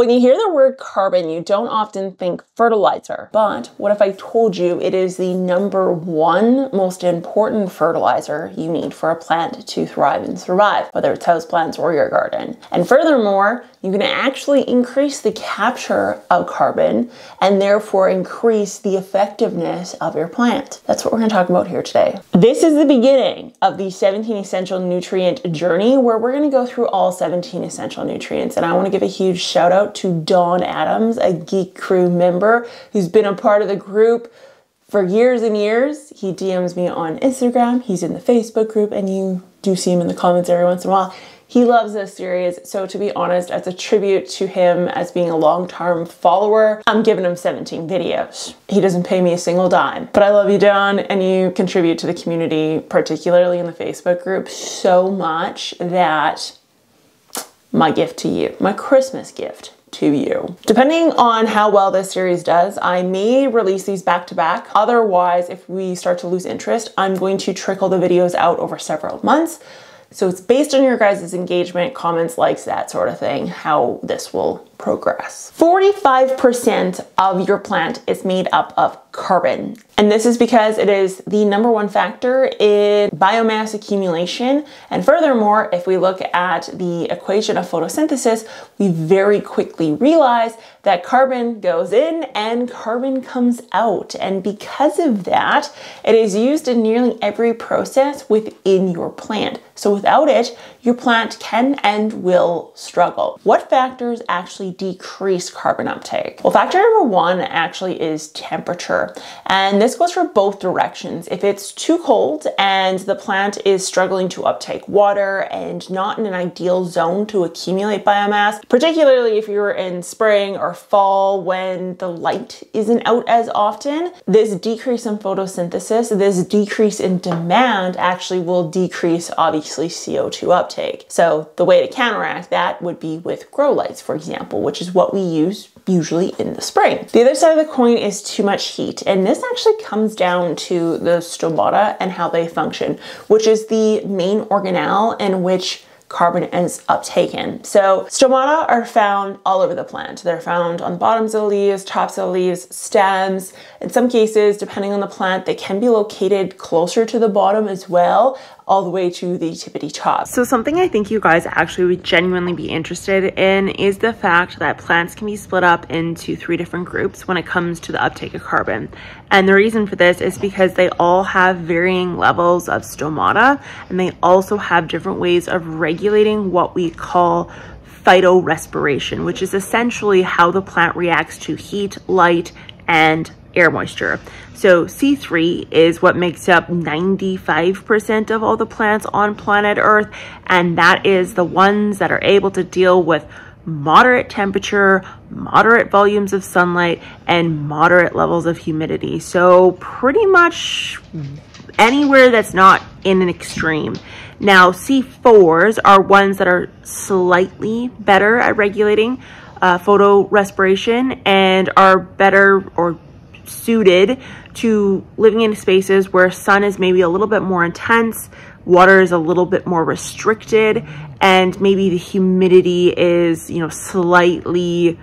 When you hear the word carbon, you don't often think fertilizer. But what if I told you it is the number one most important fertilizer you need for a plant to thrive and survive, whether it's houseplants or your garden? And furthermore, you can actually increase the capture of carbon and therefore increase the effectiveness of your plant. That's what we're going to talk about here today. This is the beginning of the 17 essential nutrient journey where we're going to go through all 17 essential nutrients. And I want to give a huge shout out to Don Adams, a Geek Crew member who's been a part of the group for years and years. He DMs me on Instagram, he's in the Facebook group, and you do see him in the comments every once in a while. He loves this series, so to be honest, as a tribute to him as being a long-term follower, I'm giving him 17 videos. He doesn't pay me a single dime. But I love you, Don, and you contribute to the community, particularly in the Facebook group, so much that my gift to you, my Christmas gift to you. Depending on how well this series does, I may release these back to back. Otherwise, if we start to lose interest, I'm going to trickle the videos out over several months so it's based on your guys' engagement, comments, likes, that sort of thing, how this will progress. 45% of your plant is made up of carbon. And this is because it is the number one factor in biomass accumulation. And furthermore, if we look at the equation of photosynthesis, we very quickly realize that carbon goes in and carbon comes out. And because of that, it is used in nearly every process within your plant. So without it, your plant can and will struggle. What factors actually decrease carbon uptake? Well, factor number one actually is temperature. And this goes for both directions. If it's too cold and the plant is struggling to uptake water and not in an ideal zone to accumulate biomass, particularly if you're in spring or fall when the light isn't out as often, this decrease in photosynthesis, this decrease in demand actually will decrease obviously CO2 uptake uptake. So the way to counteract that would be with grow lights, for example, which is what we use usually in the spring. The other side of the coin is too much heat, and this actually comes down to the stomata and how they function, which is the main organelle in which carbon is uptaken. So stomata are found all over the plant. They're found on the bottoms of the leaves, tops of the leaves, stems. In some cases, depending on the plant, they can be located closer to the bottom as well all the way to the tippity top. So something I think you guys actually would genuinely be interested in is the fact that plants can be split up into three different groups when it comes to the uptake of carbon. And the reason for this is because they all have varying levels of stomata and they also have different ways of regulating what we call photorespiration, which is essentially how the plant reacts to heat, light, and air moisture. So C3 is what makes up 95% of all the plants on planet Earth, and that is the ones that are able to deal with moderate temperature, moderate volumes of sunlight, and moderate levels of humidity. So pretty much anywhere that's not in an extreme. Now, C4s are ones that are slightly better at regulating uh, photorespiration and are better or suited to living in spaces where sun is maybe a little bit more intense, water is a little bit more restricted, and maybe the humidity is, you know, slightly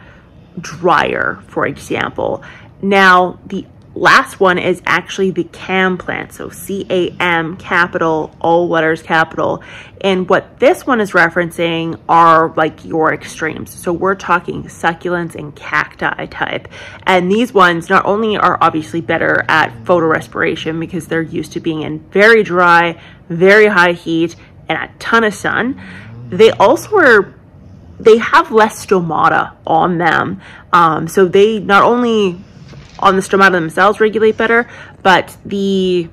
drier, for example. Now, the last one is actually the CAM plant. So C-A-M, capital, all letters capital. And what this one is referencing are like your extremes. So we're talking succulents and cacti type. And these ones not only are obviously better at photorespiration because they're used to being in very dry, very high heat, and a ton of sun, they also are they have less stomata on them. Um, so they not only on the stomata themselves regulate better, but the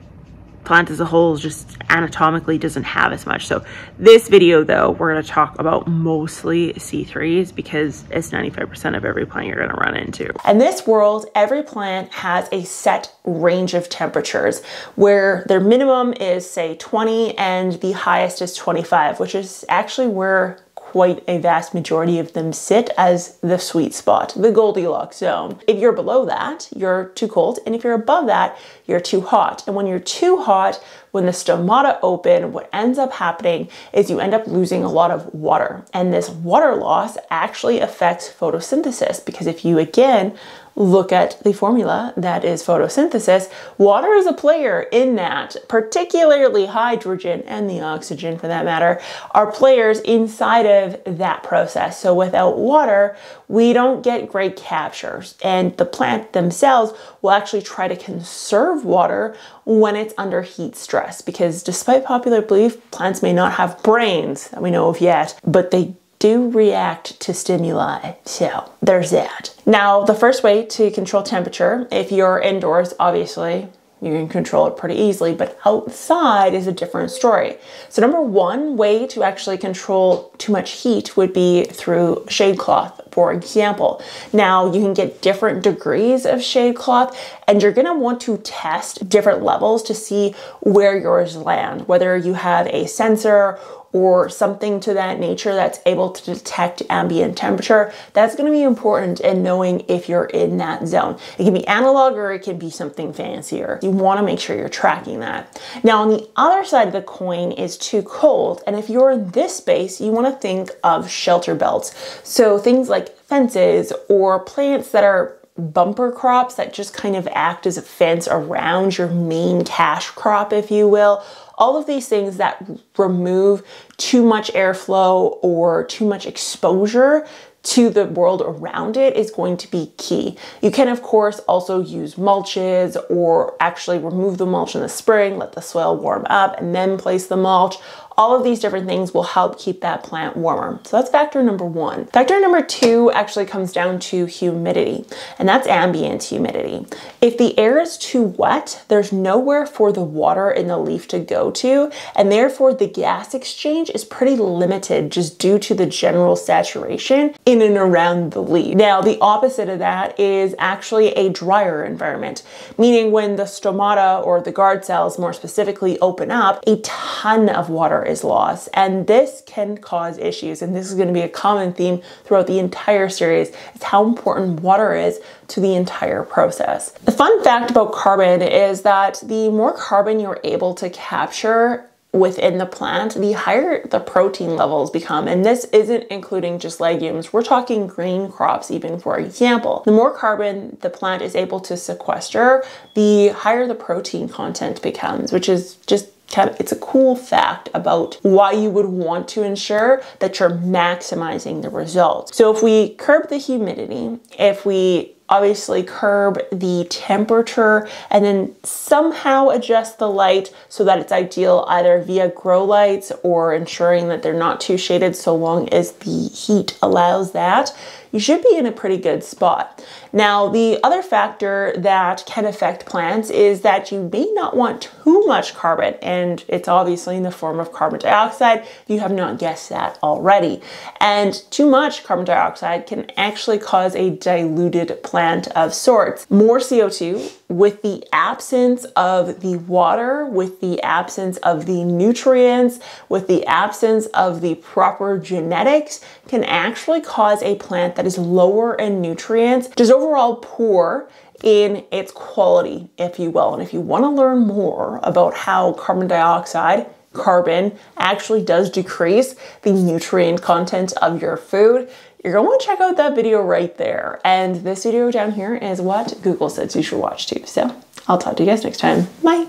plant as a whole just anatomically doesn't have as much. So this video though, we're gonna talk about mostly C3s because it's 95% of every plant you're gonna run into. In this world, every plant has a set range of temperatures where their minimum is say 20 and the highest is 25, which is actually where quite a vast majority of them sit as the sweet spot, the Goldilocks zone. If you're below that, you're too cold, and if you're above that, you're too hot. And when you're too hot, when the stomata open, what ends up happening is you end up losing a lot of water. And this water loss actually affects photosynthesis because if you again look at the formula that is photosynthesis, water is a player in that, particularly hydrogen and the oxygen for that matter, are players inside of that process. So without water, we don't get great captures. And the plant themselves will actually try to conserve water when it's under heat stress because despite popular belief, plants may not have brains that we know of yet, but they do react to stimuli. So there's that. Now, the first way to control temperature, if you're indoors, obviously, you can control it pretty easily, but outside is a different story. So number one way to actually control too much heat would be through shade cloth, for example. Now you can get different degrees of shade cloth and you're gonna want to test different levels to see where yours land, whether you have a sensor or something to that nature that's able to detect ambient temperature, that's to be important in knowing if you're in that zone. It can be analog or it can be something fancier. You want to make sure you're tracking that. Now, on the other side of the coin is too cold. And if you're in this space, you want to think of shelter belts. So things like fences or plants that are bumper crops that just kind of act as a fence around your main cash crop, if you will all of these things that remove too much airflow or too much exposure to the world around it is going to be key. You can of course also use mulches or actually remove the mulch in the spring, let the soil warm up and then place the mulch. All of these different things will help keep that plant warmer. So that's factor number one. Factor number two actually comes down to humidity, and that's ambient humidity. If the air is too wet, there's nowhere for the water in the leaf to go to, and therefore the gas exchange is pretty limited just due to the general saturation in and around the leaf. Now, the opposite of that is actually a drier environment, meaning when the stomata or the guard cells more specifically open up, a ton of water is lost. And this can cause issues. And this is going to be a common theme throughout the entire series is how important water is to the entire process. The fun fact about carbon is that the more carbon you're able to capture within the plant, the higher the protein levels become. And this isn't including just legumes. We're talking green crops, even for example. The more carbon the plant is able to sequester, the higher the protein content becomes, which is just kind of, it's a cool fact about why you would want to ensure that you're maximizing the results. So if we curb the humidity, if we obviously curb the temperature and then somehow adjust the light so that it's ideal either via grow lights or ensuring that they're not too shaded so long as the heat allows that you should be in a pretty good spot. Now, the other factor that can affect plants is that you may not want too much carbon, and it's obviously in the form of carbon dioxide. You have not guessed that already. And too much carbon dioxide can actually cause a diluted plant of sorts. More CO2 with the absence of the water, with the absence of the nutrients, with the absence of the proper genetics can actually cause a plant that is lower in nutrients, just overall poor in its quality, if you will. And if you want to learn more about how carbon dioxide, carbon, actually does decrease the nutrient content of your food, you're going to want to check out that video right there. And this video down here is what Google says you should watch too. So I'll talk to you guys next time. Bye.